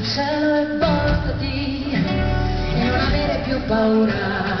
senza e bastati e non avere più paura.